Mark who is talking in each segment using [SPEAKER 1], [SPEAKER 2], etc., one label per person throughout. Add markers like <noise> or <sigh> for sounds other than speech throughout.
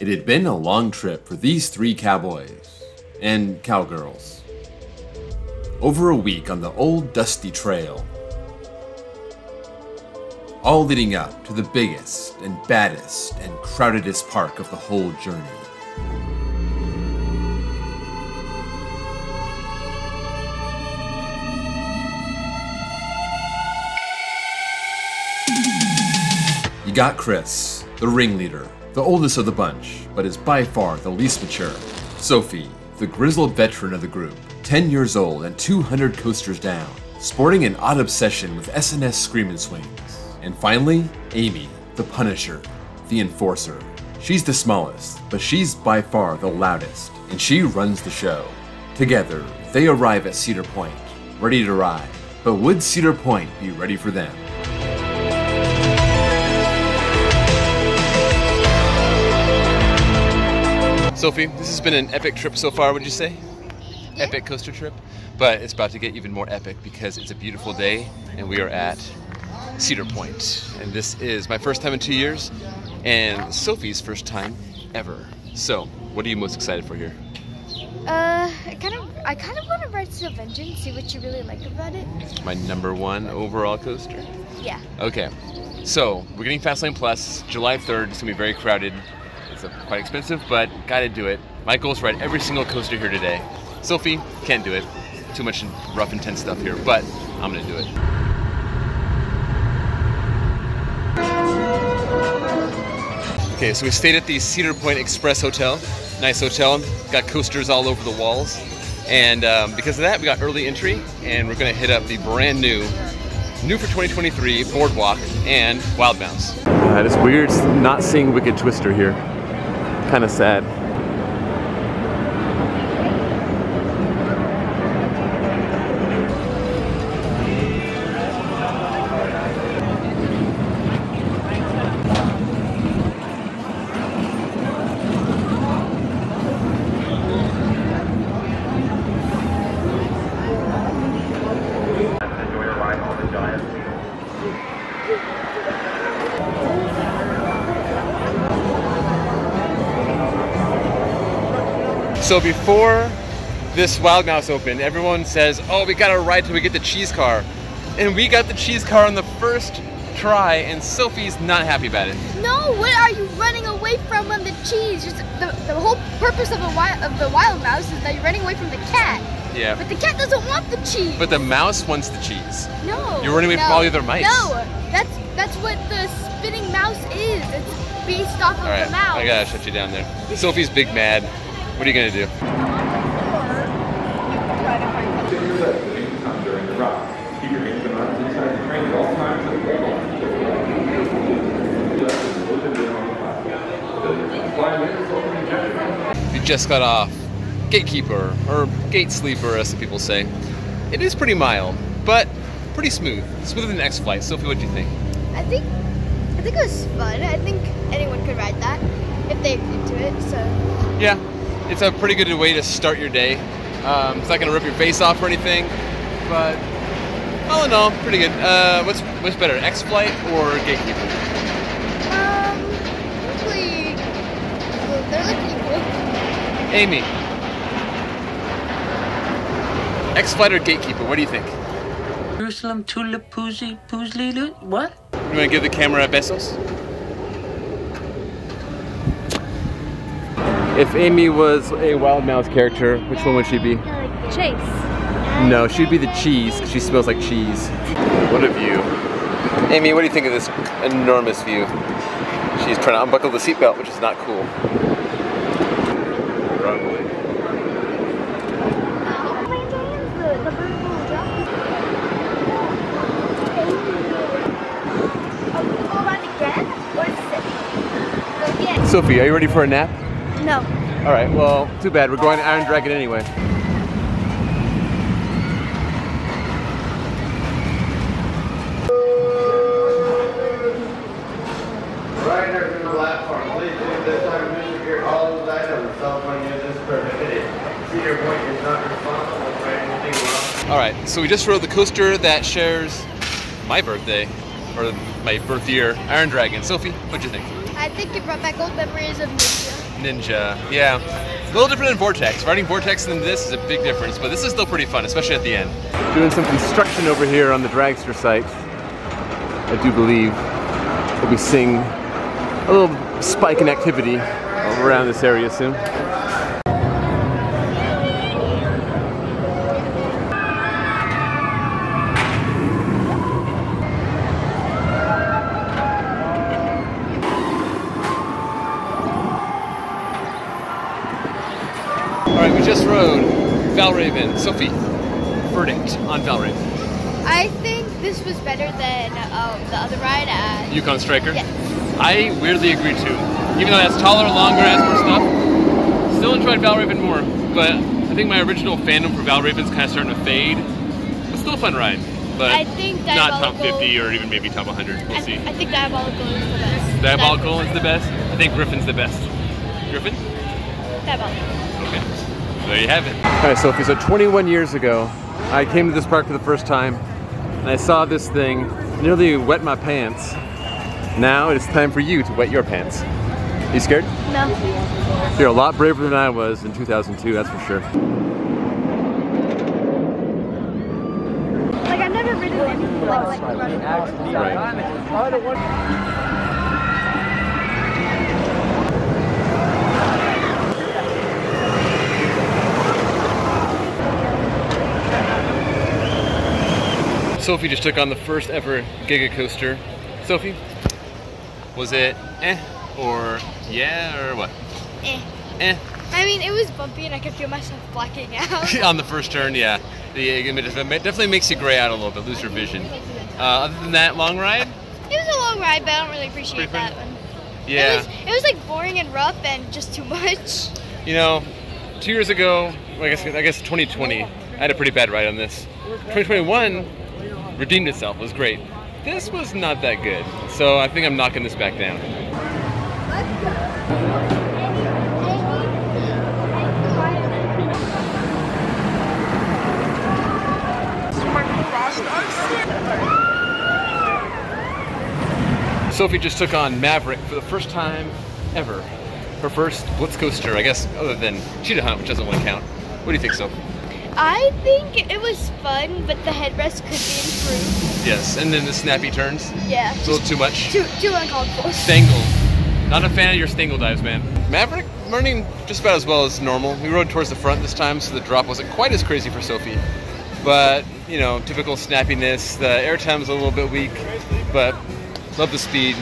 [SPEAKER 1] It had been a long trip for these three cowboys and cowgirls. Over a week on the old dusty trail. All leading up to the biggest and baddest and crowdedest park of the whole journey. You got Chris, the ringleader, the oldest of the bunch, but is by far the least mature. Sophie, the grizzled veteran of the group, 10 years old and 200 coasters down, sporting an odd obsession with SNS screaming Swings. And finally, Amy, the Punisher, the Enforcer. She's the smallest, but she's by far the loudest, and she runs the show. Together, they arrive at Cedar Point, ready to ride. But would Cedar Point be ready for them?
[SPEAKER 2] Sophie, this has been an epic trip so far, would you say? Epic coaster trip. But it's about to get even more epic because it's a beautiful day and we are at Cedar Point. And this is my first time in two years and Sophie's first time ever. So, what are you most excited for here?
[SPEAKER 3] Uh, I kind of, I kind of want to ride to Vengeance, see what you really like about it.
[SPEAKER 2] My number one overall coaster.
[SPEAKER 3] Yeah.
[SPEAKER 2] Okay, so we're getting Fastlane Plus July 3rd. It's gonna be very crowded. It's quite expensive, but gotta do it. My goal is ride every single coaster here today. Sophie can't do it. Too much rough, intense stuff here, but I'm gonna do it. Okay, so we stayed at the Cedar Point Express Hotel. Nice hotel. Got coasters all over the walls. And um, because of that, we got early entry, and we're gonna hit up the brand new, new for 2023 Boardwalk and Wild Mouse. Uh, it's weird not seeing Wicked Twister here. Kind of sad. So before this Wild Mouse opened, everyone says, "Oh, we gotta ride till we get the cheese car," and we got the cheese car on the first try, and Sophie's not happy about it.
[SPEAKER 3] No, what are you running away from on the cheese? Just the, the whole purpose of a wild, of the wild mouse is that you're running away from the cat.
[SPEAKER 2] Yeah,
[SPEAKER 3] But the cat doesn't want the cheese.
[SPEAKER 2] but the mouse wants the cheese.
[SPEAKER 3] no.
[SPEAKER 2] You're running away
[SPEAKER 3] no,
[SPEAKER 2] from all the other mice.
[SPEAKER 3] No, that's that's what the spinning mouse is. It's based off of
[SPEAKER 2] All right,
[SPEAKER 3] the mouse.
[SPEAKER 2] I gotta shut you down there. Sophie's big mad. What are you gonna do?
[SPEAKER 4] Sit your lips at any time during the ride. Keep your hands and arms inside the train at all times and hold on to the left is open in on the platform. Flying in is open and gesture.
[SPEAKER 2] You just got off Gatekeeper, or Gate Sleeper, as some people say. It is pretty mild, but pretty smooth. Smoother than X Flight. Sophie, what do you think?
[SPEAKER 3] I think I think it was fun. I think anyone could ride that if they into it. So
[SPEAKER 2] Yeah, it's a pretty good way to start your day. Um, it's not gonna rip your face off or anything, but all in all, pretty good. Uh, what's what's better, X Flight or Gatekeeper?
[SPEAKER 3] um, probably they're like equal.
[SPEAKER 2] Amy, X Flight or Gatekeeper? What do you think?
[SPEAKER 5] Jerusalem tulip poozy poozly loo- what?
[SPEAKER 2] You want to give the camera a besos? If Amy was a wild mouse character, which one would she be?
[SPEAKER 3] Chase.
[SPEAKER 2] No, she'd be the cheese 'cause she smells like cheese. What a view. Amy, what do you think of this enormous view? She's trying to unbuckle the seatbelt, which is not cool. Probably. Sophie, are you ready for a nap?
[SPEAKER 3] No.
[SPEAKER 2] All right, well, too bad. We're going to Iron Dragon anyway.
[SPEAKER 6] Riders in the platform, please leave this time mission gear all those items. Cell phone use is prohibited. Cedar Point is not responsible for anything wrong.
[SPEAKER 2] All right, so we just rode the coaster that shares my birthday, or my birth year, Iron Dragon. Sophie, what'd you think?
[SPEAKER 3] I think it brought back old memories of Ninja.
[SPEAKER 2] Ninja. Yeah. A little different than Vortex. Riding Vortex than this is a big difference, but this is still pretty fun, especially at the end. Doing some construction over here on the dragster site. I do believe we'll be seeing a little spike in activity around this area soon. All right, we just rode Valravn. Sophie, verdict on Valravn.
[SPEAKER 3] I think this was better than um, the other ride at.
[SPEAKER 2] Yukon Striker.
[SPEAKER 3] Yes.
[SPEAKER 2] I weirdly agree too. Even though that's taller, longer, has more stuff, still enjoyed Valravn more. But I think my original fandom for Valravn's kind of starting to fade. But still a fun ride. But
[SPEAKER 3] I think
[SPEAKER 2] not top 50 or even maybe top 100. We'll
[SPEAKER 3] I,
[SPEAKER 2] see.
[SPEAKER 3] I think Diabolical is the best.
[SPEAKER 2] Diabolical is the best. I think Griffon's the best. Griffon?
[SPEAKER 3] Diabolical.
[SPEAKER 2] Okay. So there you have it. All right, Sophie. So 21 years ago, I came to this park for the first time, and I saw this thing nearly wet my pants. Now it is time for you to wet your pants. You scared?
[SPEAKER 3] No.
[SPEAKER 2] You're a lot braver than I was in 2002, that's for sure.
[SPEAKER 3] Like I've never ridden anything like like running.
[SPEAKER 2] Right. Sophie just took on the first ever Giga Coaster. Sophie, was it eh or yeah or what?
[SPEAKER 3] Eh.
[SPEAKER 2] Eh.
[SPEAKER 3] I mean, it was bumpy and I could feel myself blacking out. <laughs>
[SPEAKER 2] on the first turn, yeah. The, it definitely makes you gray out a little bit, lose your vision. Uh, other than that, long ride?
[SPEAKER 3] It was a long ride, but I don't really appreciate
[SPEAKER 2] Pretty fun.
[SPEAKER 3] that one.
[SPEAKER 2] Yeah.
[SPEAKER 3] It was, it was like boring and rough and just too much.
[SPEAKER 2] You know, two years ago, I guess I guess 2020, I had a pretty bad ride on this. 2021 redeemed itself. It was great. This was not that good, so I think I'm knocking this back down. Sophie just took on Maverick for the first time ever. Her first Blitz coaster, I guess, other than Cheetah Hunt, which doesn't really count. What do you think, Sophie?
[SPEAKER 3] I think it was fun, but the headrest could be improved.
[SPEAKER 2] Yes, and then the snappy turns.
[SPEAKER 3] Yeah.
[SPEAKER 2] It's a little too much.
[SPEAKER 3] Too, too uncalled for.
[SPEAKER 2] Stengel. Not a fan of your Stengel dives, man. Maverick running just about as well as normal. We rode towards the front this time, so the drop wasn't quite as crazy for Sophie. But, you know, typical snappiness. The airtime's a little bit weak, but love the speed.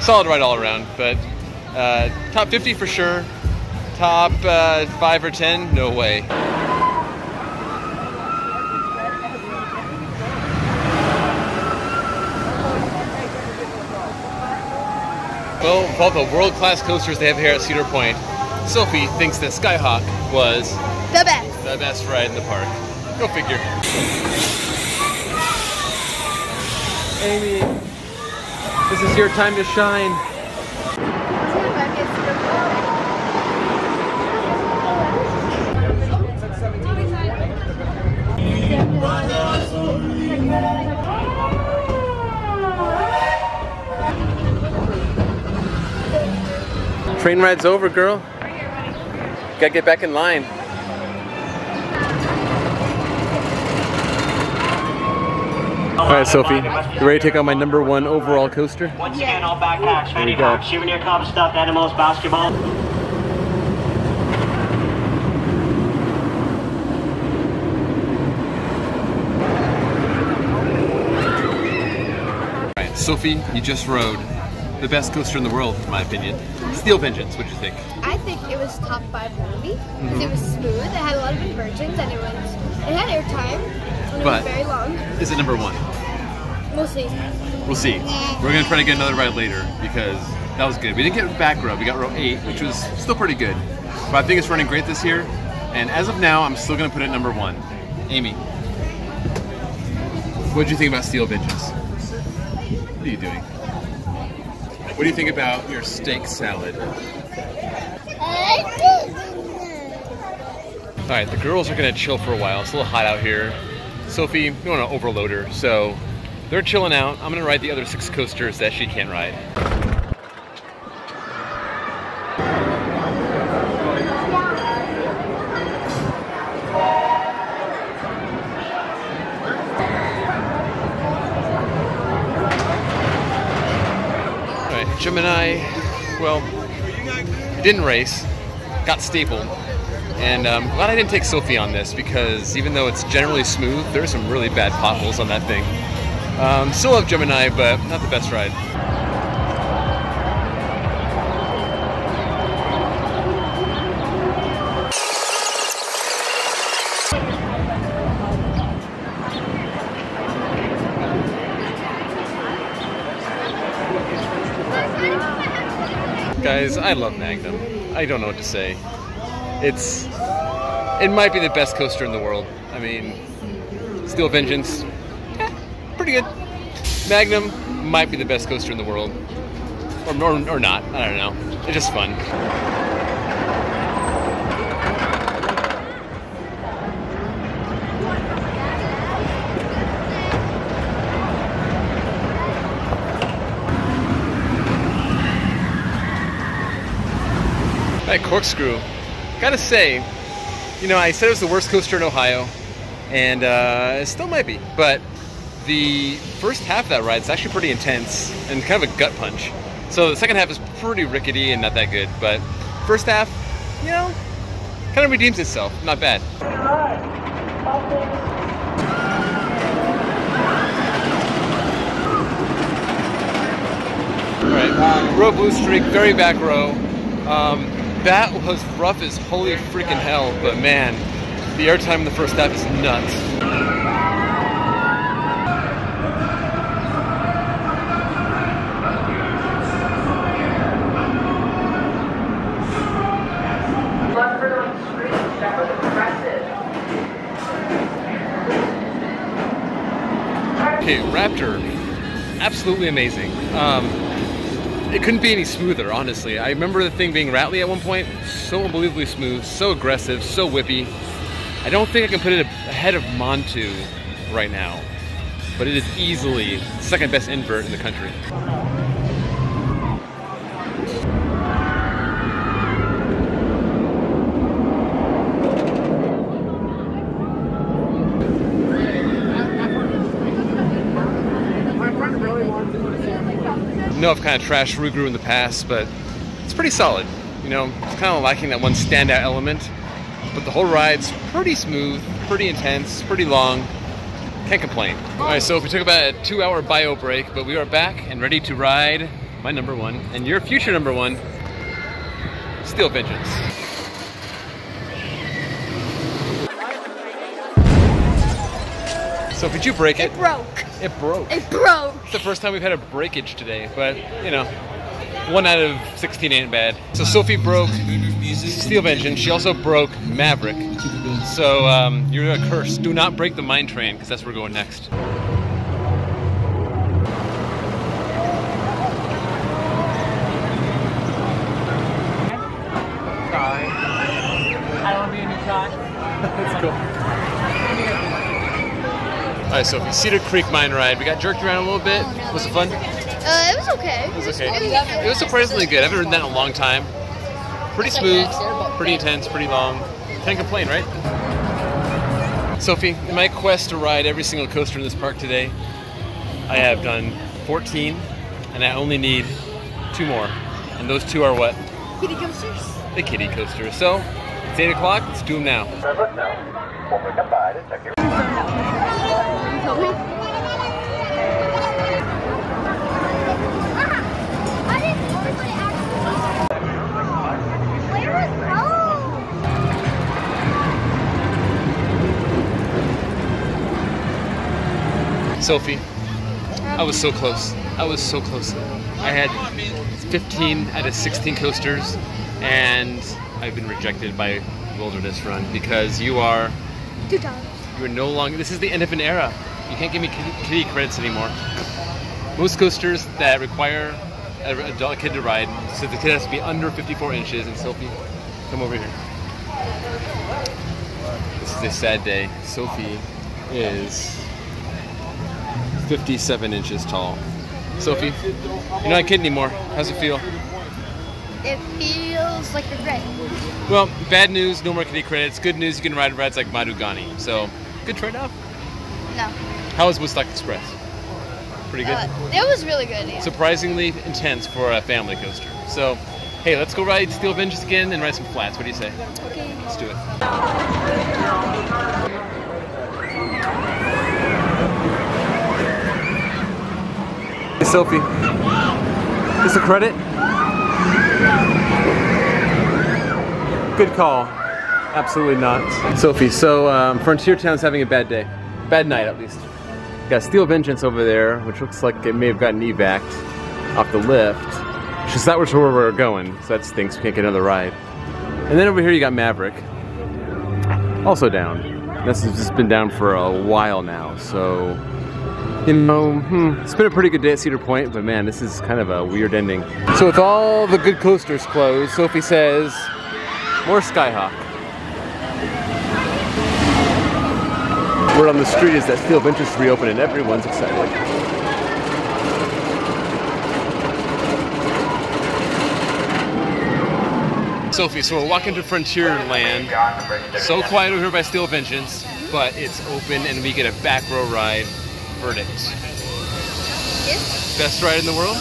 [SPEAKER 2] Solid ride all around, but uh, top 50 for sure. Top uh, 5 or 10, no way. Well, of all the world-class coasters they have here at Cedar Point, Sophie thinks that Skyhawk was
[SPEAKER 3] The best.
[SPEAKER 2] the best ride in the park. Go figure. Amy, this is your time to shine. Train ride's over, girl. Gotta get back in line. All right, Sophie, you ready to take on my number one overall coaster?
[SPEAKER 7] Once again, all backpacks, ready
[SPEAKER 2] we go.
[SPEAKER 7] souvenir cups, stuffed animals, basketball.
[SPEAKER 2] All right, Sophie, you just rode the best coaster in the world, in my opinion. Steel Vengeance, what'd you think?
[SPEAKER 3] I think it was top five worthy because mm-hmm. it was smooth. It had a lot of inversions and it was it had airtime. And it
[SPEAKER 2] But-
[SPEAKER 3] was very long.
[SPEAKER 2] Is it number one?
[SPEAKER 3] We'll see.
[SPEAKER 2] We'll see. We're gonna try to get another ride later because that was good. We didn't get back row. We got row eight, which was still pretty good. But I think it's running great this year. And as of now, I'm still gonna put it number one. Amy, what did you think about Steel Vengeance? What are you doing? What do you think about your steak salad? All right, the girls are gonna chill for a while. It's a little hot out here. Sophie, we don't want to overload her, so they're chilling out. I'm gonna ride the other six coasters that she can't ride. Gemini, well, didn't race, got stapled. And um, glad I didn't take Sophie on this because even though it's generally smooth, there's some really bad potholes on that thing. Um, still love Gemini, but not the best ride. Guys, I love Magnum. I don't know what to say. It's it might be the best coaster in the world. I mean, Steel Vengeance, eh, pretty good. Magnum might be the best coaster in the world, or, or, or not. I don't know. It's just fun. That corkscrew, gotta say, you know, I said it was the worst coaster in Ohio, and uh, it still might be. But the first half of that ride is actually pretty intense and kind of a gut punch. So the second half is pretty rickety and not that good. But first half, you know, kind of redeems itself. Not bad. All right, row blue streak, very back row. Um, that was rough as holy freaking hell, but man, the airtime in the first half is nuts. Okay, Raptor, absolutely amazing. Um, it couldn't be any smoother, honestly. I remember the thing being rattly at one point, so unbelievably smooth, so aggressive, so whippy. I don't think I can put it ahead of Montu right now, but it is easily second best invert in the country. Know I've kind of trashed Rougarou in the past, but it's pretty solid. You know, it's kind of lacking that one standout element, but the whole ride's pretty smooth, pretty intense, pretty long. Can't complain. All right, so we took about a two-hour bio break, but we are back and ready to ride my number one and your future number one, Steel Vengeance. So did you break it?
[SPEAKER 3] It broke.
[SPEAKER 2] It broke.
[SPEAKER 3] It broke.
[SPEAKER 2] It's the first time we've had a breakage today, but you know, one out of 16 ain't bad. So Sophie broke Steel Vengeance. She also broke Maverick. So um, you're a curse. Do not break the mine train because that's where we're going next.
[SPEAKER 5] I don't want to be a new shot.
[SPEAKER 2] That's cool. All right, Sophie. Cedar Creek mine ride. We got jerked around a little bit. Was it fun?
[SPEAKER 3] Uh, it was okay.
[SPEAKER 2] It was okay.
[SPEAKER 3] It was,
[SPEAKER 2] surprisingly good. I haven't ridden that in a long time. Pretty smooth, pretty intense, pretty long. Can't complain, right? Sophie, in my quest to ride every single coaster in this park today, I have done 14, and I only need two more. And those two are what?
[SPEAKER 3] Kitty coasters.
[SPEAKER 2] The kitty coasters. So, it's 8 o'clock, let's do them now.
[SPEAKER 3] I didn't totally actually. Where was Rose?
[SPEAKER 2] Sophie, I was so close. I was so close. I had 15 out of 16 coasters, and I've been rejected by Wilderness Run because you are
[SPEAKER 3] Two
[SPEAKER 2] you are no longer. This is the end of an era. You can't give me kitty, credits anymore. Most coasters that require an adult kid to ride, so the kid has to be under 54 inches. And Sophie, come over here. This is a sad day. Sophie is 57 inches tall. Sophie, you're not a kid anymore. How's it feel?
[SPEAKER 3] It feels like regret.
[SPEAKER 2] Well, bad news, no more kitty credits. Good news, you can ride rides like Madugani. So, good trade off.
[SPEAKER 3] No.
[SPEAKER 2] How was Woodstock Express? Pretty good.
[SPEAKER 3] Uh, it was really good. Yeah.
[SPEAKER 2] Surprisingly intense for a family coaster. So, hey, let's go ride Steel Vengeance again and ride some flats. What do you say?
[SPEAKER 3] Okay.
[SPEAKER 2] Let's do it. Hey, Sophie. Is a credit? Good call. Absolutely not. Sophie, so um, Frontier Town's having a bad day. Bad night, at least. Got Steel Vengeance over there, which looks like it may have gotten evac off the lift. She's not sure where we're going, so that stinks. We can't get another ride. And then over here you got Maverick, also down. This has just been down for a while now, so you know, hmm, it's been a pretty good day at Cedar Point, but man, this is kind of a weird ending. So with all the good coasters closed, Sophie says, more Skyhawk. Word on the street is that Steel Vengeance is reopened and everyone's excited. Sophie, so we're walking to Frontierland. So quiet over here by Steel Vengeance, but it's open and we get a back row ride. Verdict.
[SPEAKER 3] Yes.
[SPEAKER 2] Best ride in the world?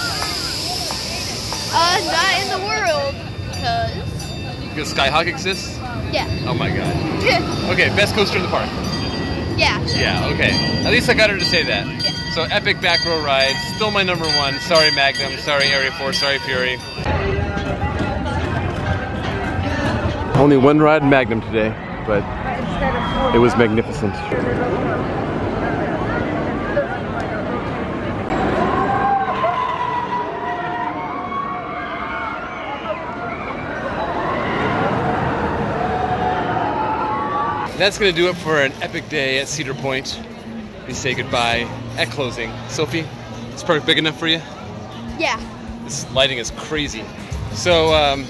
[SPEAKER 3] Uh, not in the world, cause
[SPEAKER 2] Because Skyhawk exists?
[SPEAKER 3] yeah,
[SPEAKER 2] Oh my god. <laughs> Okay, best coaster in the park.
[SPEAKER 3] Yeah.
[SPEAKER 2] Yeah, okay. At least I got her to say that. So epic back row ride, still my number one. Sorry Magnum, sorry Area 4, sorry Fury. Only one ride Magnum today, but it was magnificent. That's gonna do it for an epic day at Cedar Point. We say goodbye at closing. Sophie, this park big enough for you?
[SPEAKER 3] Yeah.
[SPEAKER 2] This lighting is crazy. So, um,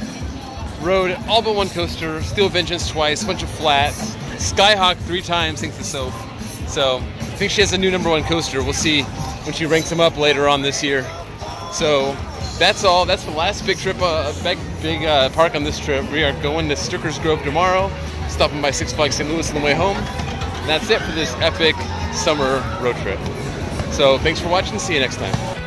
[SPEAKER 2] rode all but one coaster, Steel Vengeance twice, bunch of flats, Skyhawk three times thanks to Soph. So, I think she has a new number one coaster. We'll see when she ranks them up later on this year. So, that's all. That's the last big trip, uh, big, big uh, park on this trip. We are going to Stricker's Grove tomorrow, stopping by Six Flags St. Louis on the way home. And that's it for this epic summer road trip. So, thanks for watching. See you next time.